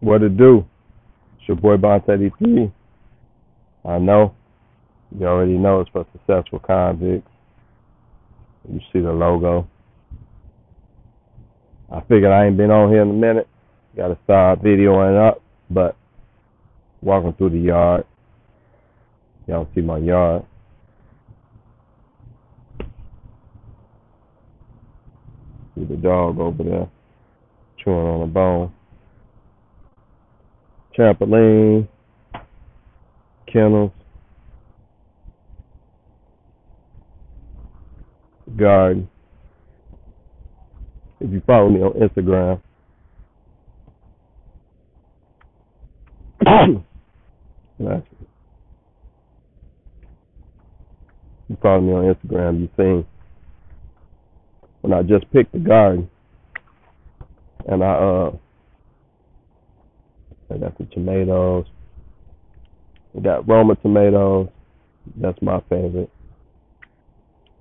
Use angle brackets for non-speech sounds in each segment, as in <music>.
What it do? It's your boy Bonte 3 I know. You already know it's for successful convicts. You see the logo. I figured I ain't been on here in a minute. Got to start videoing up, but walking through the yard. Y'all see my yard. See the dog over there chewing on a bone. Trampoline, kennels, garden. If you follow me on Instagram, <coughs> you follow me on Instagram, you seen when I just picked the garden and I uh I got some tomatoes. We got Roma tomatoes. That's my favorite.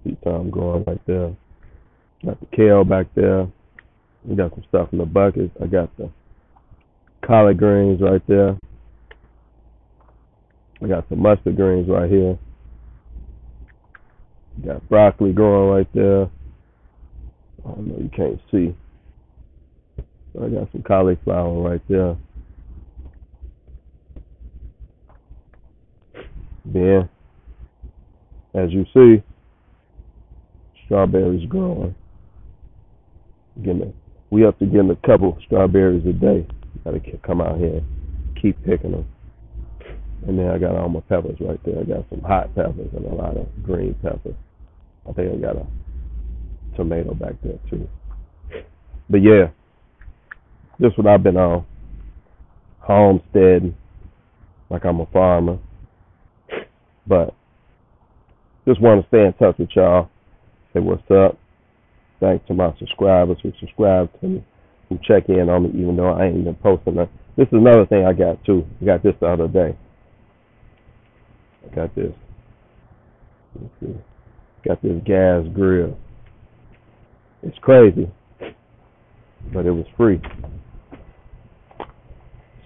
See some growing right there. Got the kale back there. We got some stuff in the buckets. I got the collard greens right there. I got some mustard greens right here. Got broccoli growing right there. I don't know, you can't see. I got some cauliflower right there. Then, as you see, strawberries growing. Getting we up to getting a couple strawberries a day. Gotta come out here keep picking them. And then I got all my peppers right there. I got some hot peppers and a lot of green peppers. I think I got a tomato back there too. But yeah, just what I've been on. Homesteading, like I'm a farmer. But just want to stay in touch with y'all. Say what's up. Thanks to my subscribers who subscribe to me, who check in on me, even though I ain't even posting. This is another thing I got too. I got this the other day. I got this. Let's see. Got this gas grill. It's crazy, but it was free.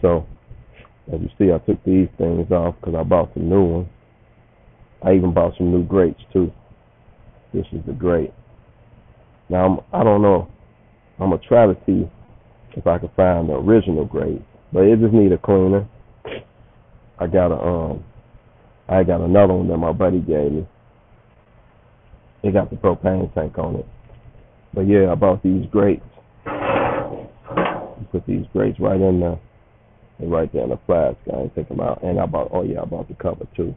So, as you see, I took these things off because I bought some new ones. I even bought some new grates too. This is the grate. Now I'm, I don't know. I'm gonna try to see if I can find the original grate, but it just need a cleaner. I got a um, I got another one that my buddy gave me. It got the propane tank on it. But yeah, I bought these grates. Put these grates right in there, and right there in the flask. I ain't take them out, and I bought. Oh yeah, I bought the cover too.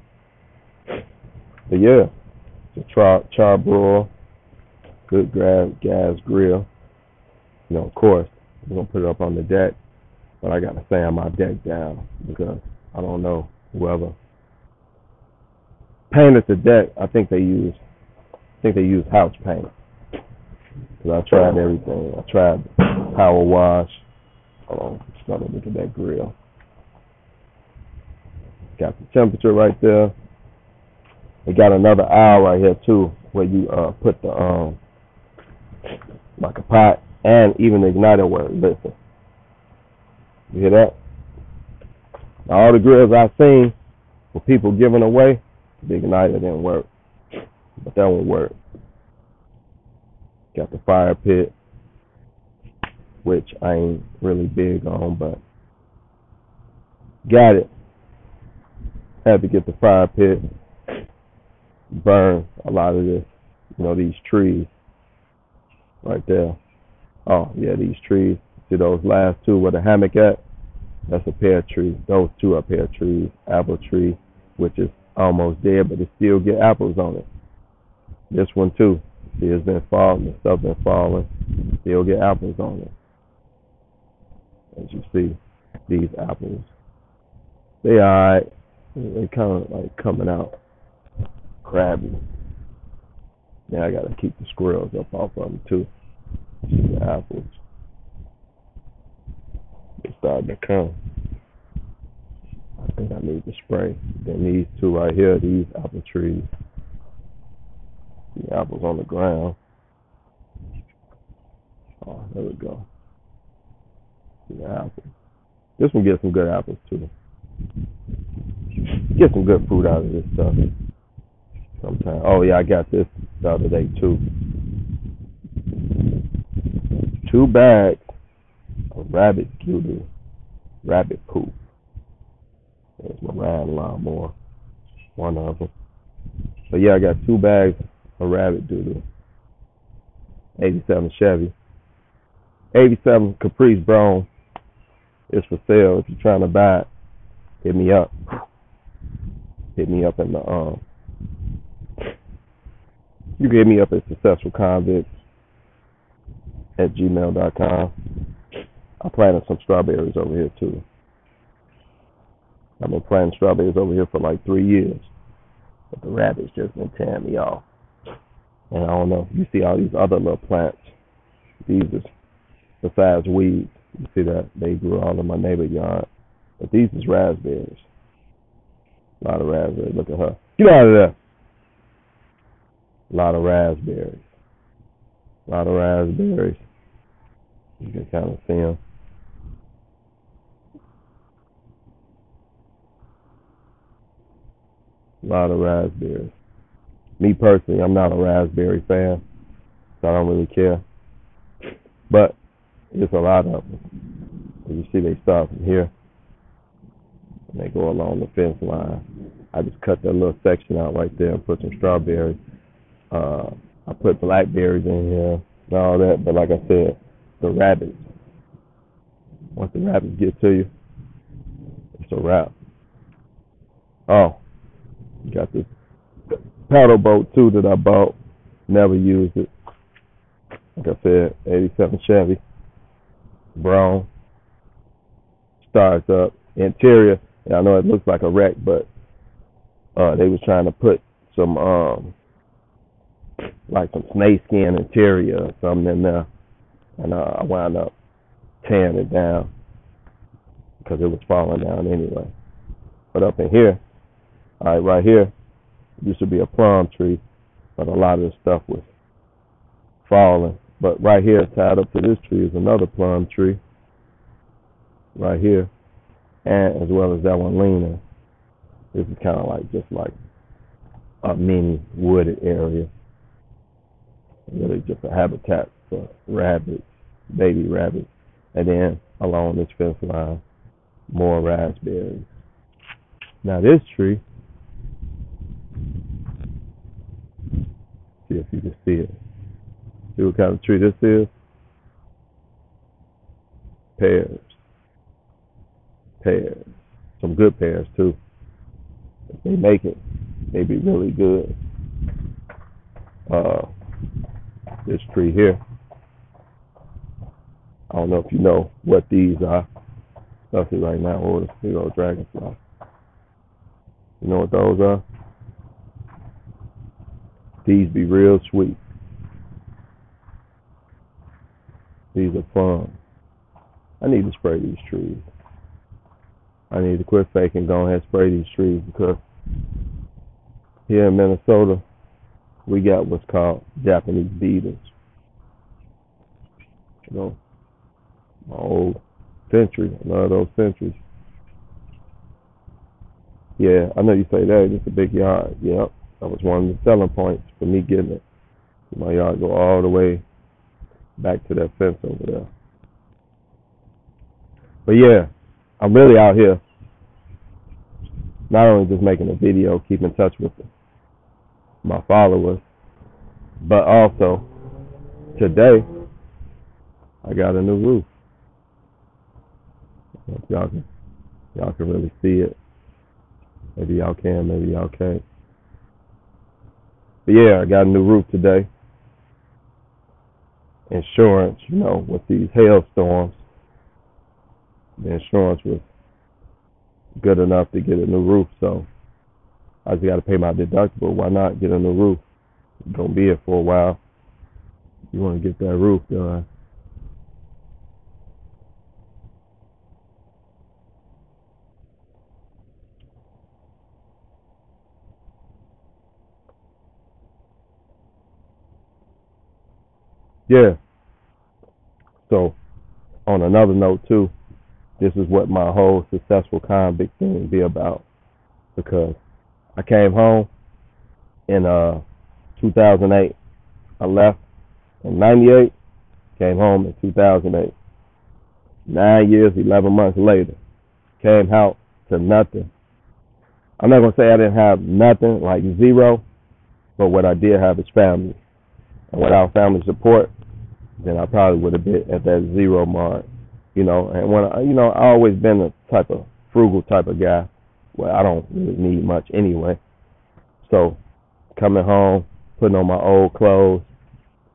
But yeah, it's a char, char-broil, good grab, gas grill. You know, of course, we're gonna put it up on the deck, but I gotta sand my deck down because I don't know whoever painted the deck. I think they use, I think they use house paint. Cause I tried everything. I tried power wash. Hold on, just gonna look at that grill. Got the temperature right there. We got another aisle right here too, where you uh put the um like a pot and even the igniter where listen. You hear that? All the grills I've seen for people giving away, the igniter didn't work. But that one worked. Got the fire pit, which I ain't really big on, but got it. Had to get the fire pit burn a lot of this, you know, these trees right there. Oh, yeah, these trees. See those last two where the hammock at? That's a pear tree. Those two are pear trees. Apple tree, which is almost dead, but it still get apples on it. This one too. See, it's been falling. The stuff been falling. Still get apples on it. As you see, these apples. They alright. They kind of like coming out crabby. Now I gotta keep the squirrels up off of them too. See the apples. They're starting to come. I think I need to spray. Then these two right here, these apple trees. The apples on the ground. Oh, there we go. The apples. This one gets some good apples too. Get some good fruit out of this stuff. Sometimes. Oh yeah, I got this the other day too. Two bags of rabbit doo rabbit poop. There's my Ryan lawnmower, one of them. But yeah, I got two bags of rabbit doo 87 Chevy. 87 Caprice Brougham is for sale. If you're trying to buy it, hit me up. Hit me up in the um. You can hit me up at successful convicts at gmail.com. I planted some strawberries over here too. I've been planting strawberries over here for like three years, but the rabbits just been tearing me off. And I don't know. You see all these other little plants. These are besides weeds. You see that they grew all in my neighbor yard. But these is raspberries. A lot of raspberries. Look at her. Get out of there. A lot of raspberries. A lot of raspberries. You can kind of see them. A lot of raspberries. Me personally, I'm not a raspberry fan, so I don't really care. But it's a lot of them. You see, they start from here and they go along the fence line. I just cut that little section out right there and put some strawberries. Uh, I put blackberries in here and all that, but like I said, the rabbits. Once the rabbits get to you, it's a wrap. Oh, got this paddle boat too that I bought. Never used it. Like I said, 87 Chevy. Brown. Starts up. Interior, and I know it looks like a wreck, but uh, they was trying to put some um like some snake skin interior or something in there, and uh, I wound up tearing it down because it was falling down anyway. But up in here, all right, right here, used to be a plum tree, but a lot of the stuff was falling. But right here, tied up to this tree, is another plum tree. Right here, and as well as that one leaning. This is kind of like just like a mini wooded area. Really just a habitat for rabbits, baby rabbits. And then along this fence line, more raspberries. Now this tree see if you can see it. See what kind of tree this is? Pears. Pears. Some good pears too. If they make it, they be really good. Uh, this tree here. I don't know if you know what these are. Especially right now, or the big old dragonfly. You know what those are? These be real sweet. These are fun. I need to spray these trees. I need to quit faking, go ahead and spray these trees because here in Minnesota, we got what's called Japanese beetles. You know, my old century, one of those centuries. Yeah, I know you say that, it's a big yard. Yep. That was one of the selling points for me getting it. My yard go all the way back to that fence over there. But yeah, I'm really out here not only just making a video, keep in touch with my followers, but also today I got a new roof. Y'all can y'all can really see it. Maybe y'all can, maybe y'all can't. But yeah, I got a new roof today. Insurance, you know, with these hailstorms, the insurance was good enough to get a new roof. So I just got to pay my deductible. Why not get a new roof? Gonna be here for a while. You want to get that roof done. Yeah. So, on another note too, this is what my whole successful convict thing be about. Because I came home in uh 2008. I left in 98, came home in 2008. Nine years, 11 months later, came out to nothing. I'm not going to say I didn't have nothing, like zero, but what I did have is family. And without family support, then I probably would have been at that zero mark. You know, and when I, you know, I always been the type of frugal type of guy where I don't really need much anyway. So coming home, putting on my old clothes,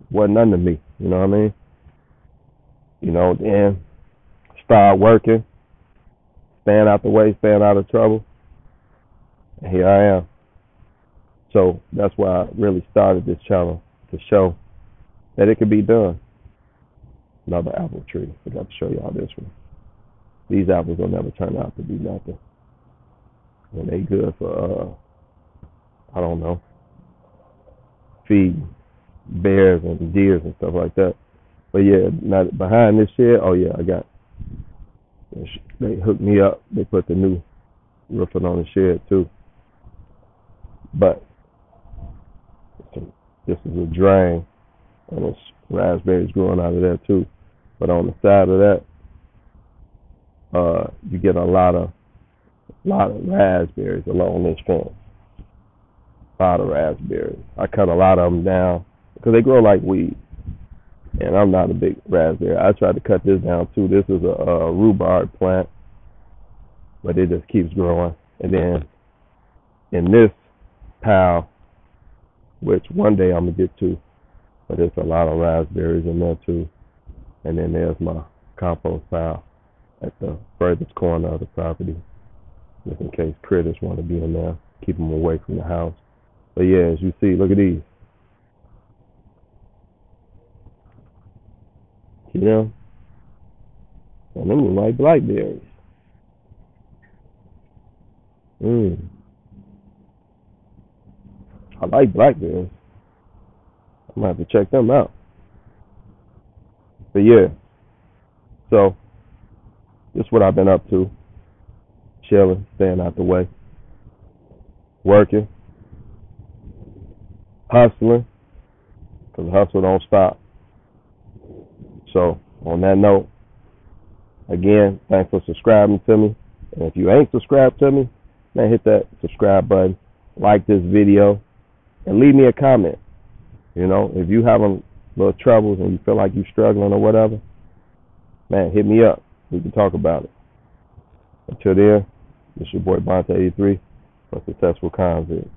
wasn't nothing to me. You know what I mean? You know, then start working, staying out the way, staying out of trouble. And here I am. So that's why I really started this channel to show that it could be done. Another apple tree. I got to show y'all this one. These apples will never turn out to be nothing. And they good for uh I don't know, feed bears and deers and stuff like that. But yeah, now behind this shed, oh yeah, I got. They hooked me up. They put the new roofing on the shed too. But this is a drain, and there's raspberries growing out of there too. But on the side of that, uh, you get a lot of lot of raspberries along this fence. A lot of raspberries. I cut a lot of them down because they grow like weeds. And I'm not a big raspberry. I tried to cut this down too. This is a, a rhubarb plant, but it just keeps growing. And then in this pile, which one day I'm gonna get to, but there's a lot of raspberries in there too. And then there's my compost pile at the furthest corner of the property, just in case critters want to be in there, keep them away from the house. But yeah, as you see, look at these. You know? And them look like blackberries. Mmm. I like blackberries. I'm gonna have to check them out. But yeah. So this is what I've been up to. Chilling, staying out the way. Working. Hustling. Because hustle don't stop. So, on that note, again, thanks for subscribing to me. And if you ain't subscribed to me, man, hit that subscribe button, like this video, and leave me a comment. You know, if you having little troubles and you feel like you're struggling or whatever, man, hit me up. We can talk about it. Until then, it's your boy Bonta83 for Successful Convict.